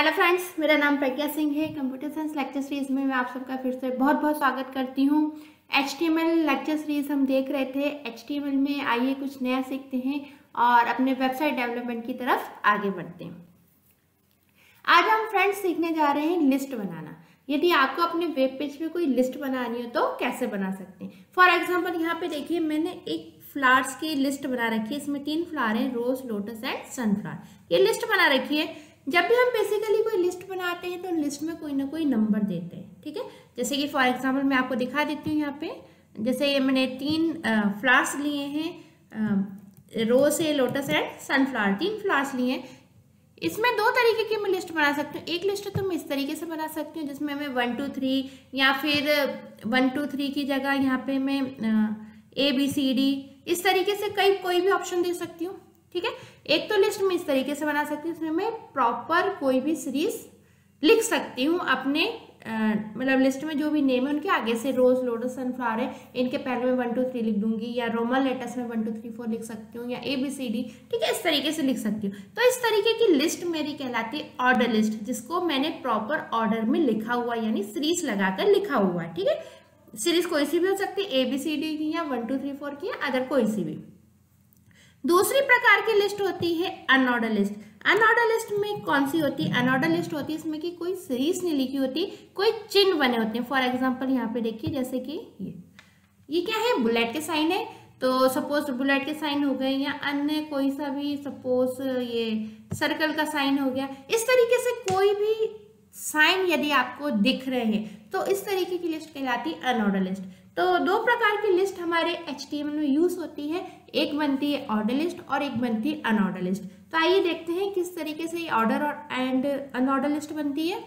Hello friends मेरा नाम प्रज्ञा सिंह है। कंप्यूटर साइंस लेक्चर सीरीज़ में मैं आप सबका फिर से बहुत बहुत स्वागत करती हूँ। एच लेक्चर सीरीज़ हम देख रहे थे। एच टी एम एल में आइए, कुछ नया सीखते हैं और अपने वेबसाइट डेवलपमेंट की तरफ़ आगे बढ़ते हैं। आज हम फ्रेंड्स सीखने जा रहे हैं लिस्ट बनाना। यदि आपको अपने वेब पेज पे कोई लिस्ट बनानी हो तो कैसे बना सकते हैं? फॉर एग्ज़ाम्पल यहाँ पे देखिए, मैंने एक फ्लावर्स की लिस्ट बना रखी है। इसमें तीन फ्लावर हैं रोज लोटस एंड सनफ्लावर ये लिस्ट बना रखी है। जब भी हम बेसिकली कोई लिस्ट बनाते हैं तो लिस्ट में कोई ना कोई नंबर देते हैं, ठीक है? जैसे कि फॉर एग्ज़ाम्पल मैं आपको दिखा देती हूँ यहाँ पे। जैसे मैंने तीन फ्लावर्स लिए हैं रोज से लोटस एंड सनफ्लावर तीन फ्लावर्स लिए हैं। इसमें दो तरीके की मैं लिस्ट बना सकती हूँ। एक लिस्ट तो मैं इस तरीके से बना सकती हूँ, जिसमें मैं वन टू थ्री या फिर वन टू थ्री की जगह यहाँ पे मैं ए बी सी डी इस तरीके से कई, कोई भी ऑप्शन दे सकती हूँ। ठीक है? एक तो लिस्ट में इस तरीके से बना सकती हूँ, इसमें मैं प्रॉपर कोई भी सीरीज़ लिख सकती हूँ अपने मतलब लिस्ट में जो भी नेम है उनके आगे से रोज लोटस सनफ्लावर है, इनके पहले में वन टू थ्री लिख दूँगी, या रोमन लेटर्स में वन टू थ्री फोर लिख सकती हूँ, या ए बी सी डी ठीक है? इस तरीके से लिख सकती हूँ। तो इस तरीके की लिस्ट मेरी कहलाती है ऑर्डर लिस्ट जिसको मैंने प्रॉपर ऑर्डर में लिखा हुआ, यानी सीरीज़ लगाकर लिखा हुआ ठीक है? सीरीज़ कोई सी भी हो सकती है ए बी सी डी की या वन टू थ्री फोर की या अदर कोई सी भी। दूसरी प्रकार की लिस्ट होती है अनऑर्डर लिस्ट। अनऑर्डर लिस्ट में कौन सी होती है? अनऑर्डर लिस्ट होती है इसमें कि कोई सीरीज़ नहीं लिखी होती, कोई चिन्ह बने होते हैं। फॉर एग्ज़ाम्पल यहाँ पे देखिए, जैसे कि ये। ये क्या है? बुलेट के साइन है। तो सपोज़ बुलेट के साइन हो गए या अन्य कोई सा भी सपोज़ ये सर्कल का साइन हो गया। इस तरीके से कोई भी साइन यदि आपको दिख रहे हैं तो इस तरीके की लिस्ट कहलाती है अनऑर्डर लिस्ट। तो दो प्रकार की लिस्ट हमारे एच में यूज़ होती है। एक बनती है ऑर्डर लिस्ट और एक बनती है अनऑर्डर लिस्ट तो आइए देखते हैं किस तरीके से ये ऑर्डर एंड अनऑर्डर लिस्ट बनती है।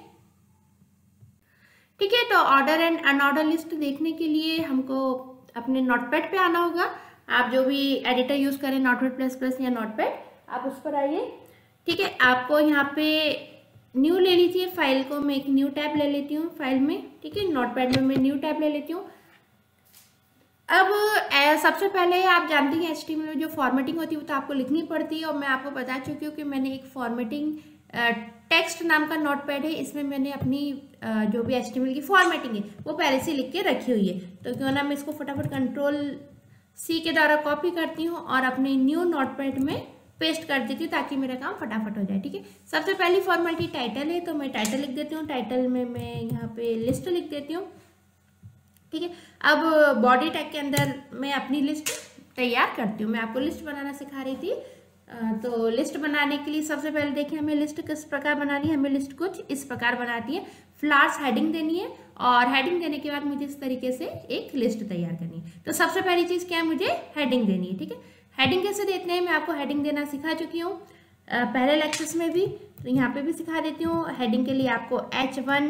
ठीक है तो ऑर्डर एंड अनऑर्डर लिस्ट देखने के लिए हमको अपने नोटपैड पे आना होगा। आप जो भी एडिटर यूज़ करें नोटपैड प्लस प्लस या नोटपैड आप उस पर आइए। ठीक है, आपको यहाँ पे न्यू ले लीजिए फ़ाइल को। मैं एक न्यू टैब ले लेती हूँ फ़ाइल में। ठीक है नोटपैड में मैं न्यू टैब ले लेती हूँ। सबसे पहले आप जानती हैं एच में जो फॉर्मेटिंग होती है, वो तो आपको लिखनी पड़ती है और मैं आपको बता चुकी हूँ कि मैंने एक फॉर्मेटिंग टेक्स्ट नाम का नोट पैड है, इसमें मैंने अपनी जो भी एच की फॉर्मेटिंग है, वो पहले से लिख के रखी हुई है। तो क्यों ना मैं इसको फटाफट कंट्रोल सी के द्वारा कॉपी करती हूँ और अपने न्यू नोट पैड में पेस्ट कर देती हूँ ताकि मेरा काम फटाफट हो जाए, ठीक है? सबसे पहली फॉर्मेलिटी टाइटल है तो मैं टाइटल लिख देती हूँ। टाइटल में मैं यहाँ पे लिस्ट लिख देती हूँ। ठीक है? अब बॉडी टैग के अंदर मैं अपनी लिस्ट तैयार करती हूँ। मैं आपको लिस्ट बनाना सिखा रही थी। तो लिस्ट बनाने के लिए सबसे पहले देखिए, हमें लिस्ट किस प्रकार बनानी है? हमें लिस्ट कुछ इस प्रकार बनाती है। फ्लावर्स हेडिंग देनी है और हेडिंग देने के बाद मुझे इस तरीके से एक लिस्ट तैयार करनी है। तो सबसे पहली चीज़ क्या है? मुझे हेडिंग देनी है, ठीक है? हेडिंग कैसे देते हैं? मैं आपको हेडिंग देना सिखा चुकी हूँ। पहले लेक्चर्स में भी तो यहाँ पे भी सिखा देती हूँ। हेडिंग के लिए आपको एच वन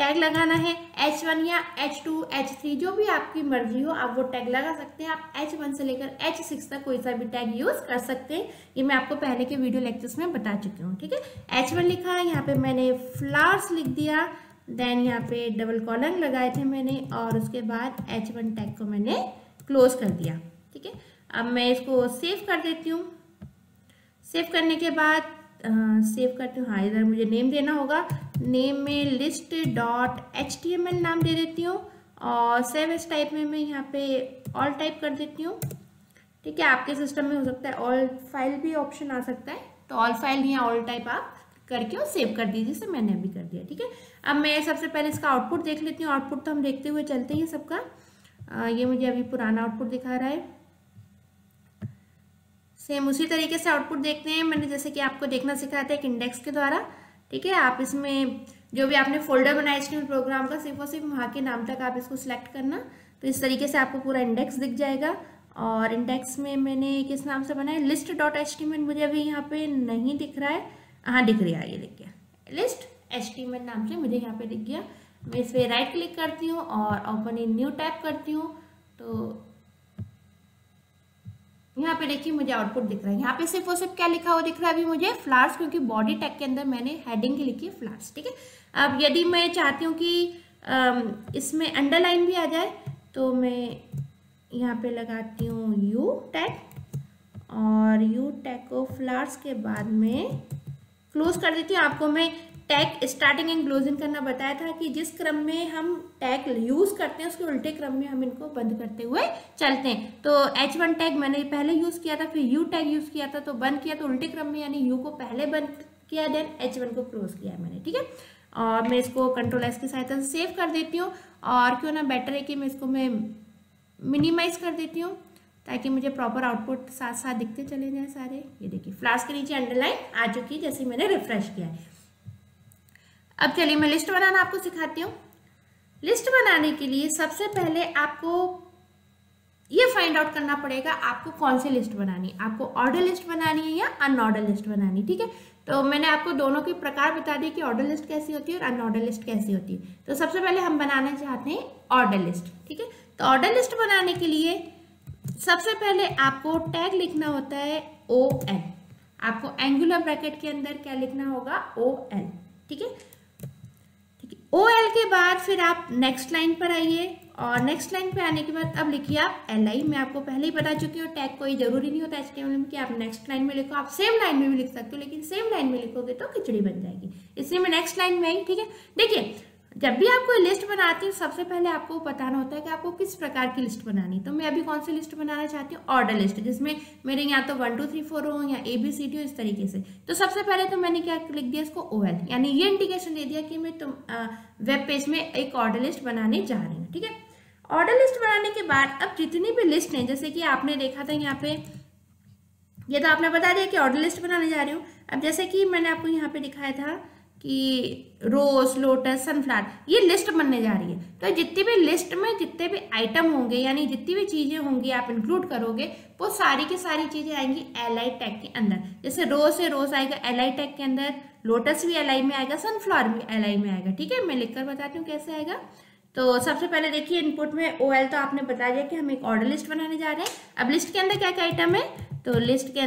टैग लगाना है एच वन या एच टू एच थ्री जो भी आपकी मर्ज़ी हो, आप वो टैग लगा सकते हैं। आप एच वन से लेकर एच सिक्स तक कोई सा भी टैग यूज़ कर सकते हैं। ये मैं आपको पहले के वीडियो लेक्चर्स में बता चुकी हूँ, ठीक है? एच वन लिखा, यहाँ पे मैंने फ्लावर्स लिख दिया देन यहाँ पे डबल कॉलम लगाए थे मैंने, और उसके बाद एच वन टैग को मैंने क्लोज कर दिया, ठीक है? अब मैं इसको सेव कर देती हूँ। सेव करने के बाद सेव करती हूँ। हाँ इधर मुझे नेम देना होगा। नेम में list dot H T M L नाम दे देती हूँ और सेव एस टाइप में मैं यहाँ पे ऑल टाइप कर देती हूँ। ठीक है आपके सिस्टम में हो सकता है ऑल फ़ाइल भी ऑप्शन आ सकता है। तो ऑल फ़ाइल या ऑल टाइप आप करके और सेव कर दीजिए जैसे मैंने अभी कर दिया। ठीक है अब मैं सबसे पहले इसका आउटपुट देख लेती हूँ। आउटपुट तो हम देखते हुए चलते हैं सबका। आ, ये मुझे अभी पुराना आउटपुट दिखा रहा है। सेम उसी तरीके से आउटपुट देखते हैं। मैंने जैसे कि आपको देखना सिखाया था एक इंडेक्स के द्वारा। ठीक है, आप इसमें जो भी आपने फोल्डर बनाया एच प्रोग्राम का, सिर्फ़ और सिर्फ़ वहाँ के नाम तक आप इसको सिलेक्ट करना तो इस तरीके से आपको पूरा इंडेक्स दिख जाएगा। और इंडेक्स में मैंने किस नाम से बनाया? लिस्ट डॉट एच मुझे अभी यहाँ पे नहीं दिख रहा है। हाँ दिख रहा है ये दिख गया लिस्ट एच नाम से मुझे यहाँ पे दिख गया। मैं इस पर राइट क्लिक करती हूँ और ओपन इन न्यू टैप करती हूँ। तो यहाँ पे देखिए मुझे आउटपुट दिख रहा है। यहाँ पे सिर्फ़ और सिर्फ़ क्या लिखा हुआ दिख रहा है अभी मुझे? फ्लावर्स क्योंकि बॉडी टैग के अंदर मैंने हेडिंग की लिखी है फ्लावर्स ठीक है? अब यदि मैं चाहती हूँ कि इसमें अंडरलाइन भी आ जाए तो मैं यहाँ पे लगाती हूँ यू टैग और यू टैग को फ्लावर्स के बाद में क्लोज कर देती हूँ। आपको मैं टैग स्टार्टिंग एंड क्लोजिंग करना बताया था कि जिस क्रम में हम टैग यूज़ करते हैं, उसके उल्टे क्रम में हम इनको बंद करते हुए चलते हैं। तो एच वन टैग मैंने पहले यूज़ किया था, फिर यू टैग यूज़ किया था तो बंद किया तो उल्टे क्रम में यानी यू को पहले बंद किया देन एच वन को क्लोज किया मैंने, ठीक है? और मैं इसको कंट्रोल एस की सहायता से सेव कर देती हूँ। और क्यों ना बेटर है कि मैं इसको मैं मिनिमाइज कर देती हूँ, ताकि मुझे प्रॉपर आउटपुट साथ साथ दिखते चले जाए सारे। ये देखिए फ्लास्क के नीचे अंडरलाइन आ चुकी है, जैसे मैंने रिफ्रेश किया है। अब चलिए मैं लिस्ट बनाना आपको सिखाती हूँ। लिस्ट बनाने के लिए सबसे पहले आपको ये फाइंड आउट करना पड़ेगा आपको कौन सी लिस्ट बनानी है। आपको ऑर्डर लिस्ट बनानी है या अनऑर्डर लिस्ट बनानी ठीक है? तो मैंने आपको दोनों के प्रकार बता दिए कि ऑर्डर लिस्ट कैसी होती है और अनऑर्डर लिस्ट कैसी होती है। तो सबसे पहले हम बनाना चाहते हैं ऑर्डर लिस्ट ठीक है? तो ऑर्डर लिस्ट बनाने के लिए सबसे पहले आपको टैग लिखना होता है ओ एल आपको एंगुलर ब्रैकेट के अंदर क्या लिखना होगा? ओ एल ठीक है? ओ एल के बाद फिर आप नेक्स्ट लाइन पर आइए और नेक्स्ट लाइन पे आने के बाद अब लिखिए आप एल आई मैं आपको पहले ही बता चुकी हूँ टैग कोई ज़रूरी नहीं होता एच में कि आप नेक्स्ट लाइन में लिखो। आप सेम लाइन में भी लिख सकते हो, लेकिन सेम लाइन में लिखोगे तो खिचड़ी बन जाएगी। इसलिए मैं नेक्स्ट लाइन में आई, ठीक है? देखिए जब भी आप कोई लिस्ट बनाती हूँ, सबसे पहले आपको बताना होता है कि आपको किस प्रकार की लिस्ट बनानी तो मैं अभी कौन सी लिस्ट बनाना चाहती हूँ? ऑर्डर लिस्ट जिसमें मेरे यहाँ तो वन टू थ्री फोर हो या ए बी सी डी हो इस तरीके से। तो सबसे पहले तो मैंने क्या लिख दिया इसको? ओ एल यानी ये इंडिकेशन दे दिया कि मैं तुम वेब पेज में एक ऑर्डर लिस्ट बनाने जा रही हूँ, ठीक है? ऑर्डर लिस्ट बनाने के बाद अब जितनी भी लिस्ट हैं, जैसे कि आपने देखा था यहाँ पे, ये तो आपने बता दिया कि ऑर्डर लिस्ट बनाने जा रही हूँ। अब जैसे कि मैंने आपको यहाँ पे दिखाया था कि रोज, लोटस, सनफ्लावर, ये लिस्ट बनने जा रही है। तो जितनी भी लिस्ट में जितने भी आइटम होंगे, यानी जितनी भी चीज़ें होंगी आप इंक्लूड करोगे, वो सारी की सारी चीज़ें आएँगी एल आई टैग के अंदर। जैसे रोज से रोज आएगा एल आई टैग के अंदर, लोटस भी एल आई में आएगा, सनफ्लावर भी एल आई में आएगा, ठीक है? मैं लिखकर बताती हूँ कैसे आएगा। तो सबसे पहले देखिए इनपुट में ओ एल तो आपने बता दिया कि हम एक ऑर्डर लिस्ट बनाने जा रहे हैं। अब लिस्ट के अंदर क्या क्या आइटम है? तो लिस्ट के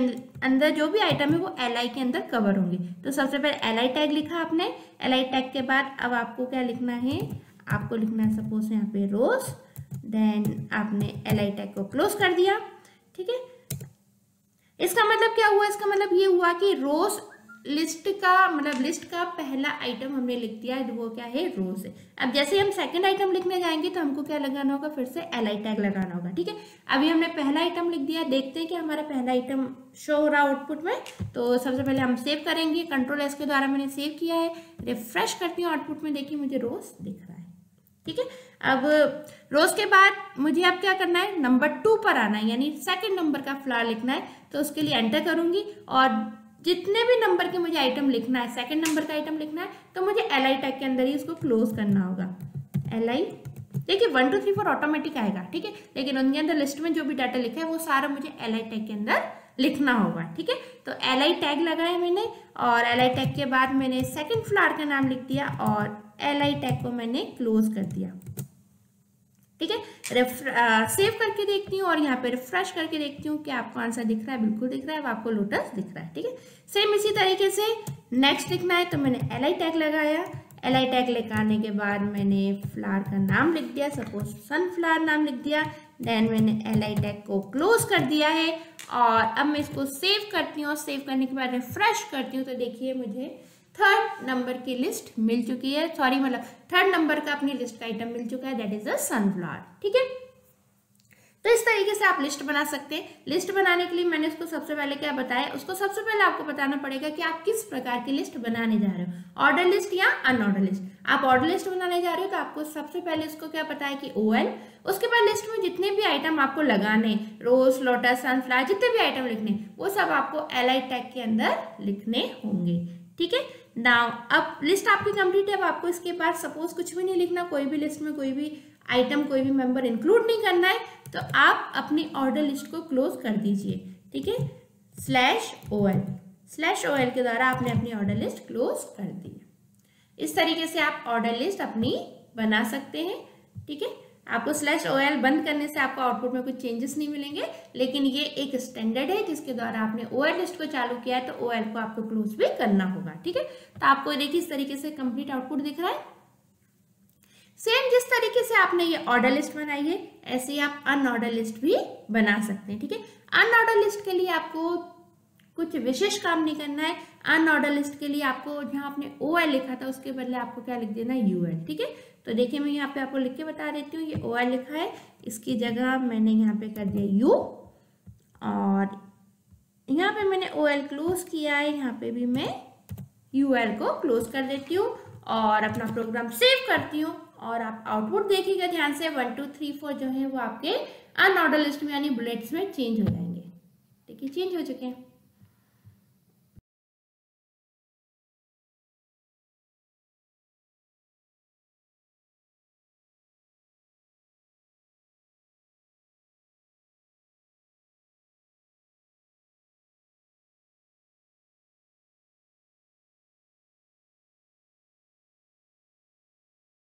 अंदर जो भी आइटम है वो एल आई के अंदर कवर होंगे। तो सबसे पहले एल आई टैग लिखा आपने। एल आई टैग के बाद अब आपको क्या लिखना है? आपको लिखना है सपोज़ यहाँ पे रोज देन आपने एल आई टैग को क्लोज कर दिया। ठीक है? इसका मतलब क्या हुआ? इसका मतलब ये हुआ कि रोज लिस्ट का मतलब लिस्ट का पहला आइटम हमने लिख दिया है, वो क्या है? रोज है अब जैसे हम सेकंड आइटम लिखने जाएँगे तो हमको क्या लगाना होगा? फिर से एल आई टैग लगाना होगा, ठीक है? अभी हमने पहला आइटम लिख दिया, देखते हैं कि हमारा पहला आइटम शो हो रहा आउटपुट में। तो सबसे पहले हम सेव करेंगे कंट्रोल एस के द्वारा मैंने सेव किया है। रिफ्रेश करती हूँ आउटपुट में, देखिए मुझे रोज दिख रहा है, ठीक है? अब रोज के बाद मुझे अब क्या करना है? नंबर टू पर आना है, यानी सेकंड नंबर का फ्लावर लिखना है। तो उसके लिए एंटर करूँगी और जितने भी नंबर के मुझे आइटम लिखना है सेकंड नंबर का आइटम लिखना है तो मुझे एल आई टैग के अंदर ही उसको क्लोज करना होगा। एल आई देखिए one two three four automatic आएगा, ठीक है? लेकिन उनके अंदर लिस्ट में जो भी डाटा लिखा है, वो सारा मुझे एल आई टैग के अंदर लिखना होगा, ठीक है? तो एल आई टैग लगाया मैंने, और एल आई टैग के बाद मैंने सेकेंड फ्लावर का नाम लिख दिया, और एल आई टैग को मैंने क्लोज कर दिया। ठीक है? सेव करके देखती हूँ और यहाँ पे रिफ्रेश करके देखती हूँ कि आपको आंसर दिख रहा है, बिल्कुल दिख रहा है आपको लोटस दिख रहा है, ठीक है? सेम इसी तरीके से नेक्स्ट लिखना है तो मैंने एल आई टैग लगाया। एल आई टैग लगाने के बाद मैंने फ्लावर का नाम लिख दिया सपोज़ सनफ्लावर नाम लिख दिया देन मैंने एल आई टैग को क्लोज कर दिया है। और अब मैं इसको सेव करती हूँ, और सेव करने के बाद रिफ्रेश करती हूँ तो देखिए मुझे थर्ड नंबर की लिस्ट मिल चुकी है। सॉरी मतलब थर्ड नंबर का अपनी लिस्ट का आइटम मिल चुका है। दैट इज़ अ सनफ्लावर ठीक है? तो इस तरीके से आप लिस्ट बना सकते हैं। लिस्ट बनाने के लिए मैंने उसको सबसे पहले क्या बताया? उसको सबसे पहले आपको बताना पड़ेगा कि आप किस प्रकार की लिस्ट बनाने जा रहे हो। ऑर्डर लिस्ट या अनऑर्डर लिस्ट आप ऑर्डर लिस्ट बनाने जा रहे हो तो आपको सबसे पहले उसको क्या पता है कि ओ उसके बाद लिस्ट में जितने भी आइटम आपको लगाने रोज लोटस सनफ्लावर जितने भी आइटम लिखने, वो सब आपको एल आई टैग के अंदर लिखने होंगे, ठीक है? नाउ अब लिस्ट आपकी कंप्लीट है, अब आपको इसके बाद सपोज़ कुछ भी नहीं लिखना, कोई भी लिस्ट में कोई भी आइटम कोई भी मेंबर इंक्लूड नहीं करना है तो आप अपनी ऑर्डर लिस्ट को क्लोज कर दीजिए, ठीक है? Slash O L slash O L के द्वारा आपने अपनी ऑर्डर लिस्ट क्लोज कर दी। इस तरीके से आप ऑर्डर लिस्ट अपनी बना सकते हैं, ठीक है? आपको स्लैश ओएल बंद करने से आपको आउटपुट में कुछ चेंजेस नहीं मिलेंगे, लेकिन ये एक स्टैंडर्ड है जिसके द्वारा आपने ओ लिस्ट को चालू किया है तो ओएल को आपको क्लोज भी करना होगा, ठीक है? तो आपको देखिए इस तरीके से कंप्लीट आउटपुट दिख रहा है। सेम जिस तरीके से आपने ये ऑर्डर लिस्ट बनाई है, ऐसे ही आप अनऑर्डर लिस्ट भी बना सकते हैं, ठीक है? अनऑर्डर लिस्ट के लिए आपको कुछ विशेष काम नहीं करना है। अनऑर्डर लिस्ट के लिए आपको जहाँ आपने ओ एल लिखा था, उसके बदले आपको क्या लिख देना यू ठीक है? तो देखिए मैं यहाँ पे आपको लिख के बता देती हूँ, ये ओ एल लिखा है, इसकी जगह मैंने यहाँ पे कर दिया यू और यहाँ पे मैंने ओ एल क्लोज किया है, यहाँ पे भी मैं यू एल को क्लोज कर देती हूँ और अपना प्रोग्राम सेव करती हूँ और आप आउटपुट देखिएगा ध्यान से वन टू थ्री फोर जो है वो आपके अनऑर्डर लिस्ट में यानी बुलेट्स में चेंज हो जाएँगे। है चेंज हो चुके हैं।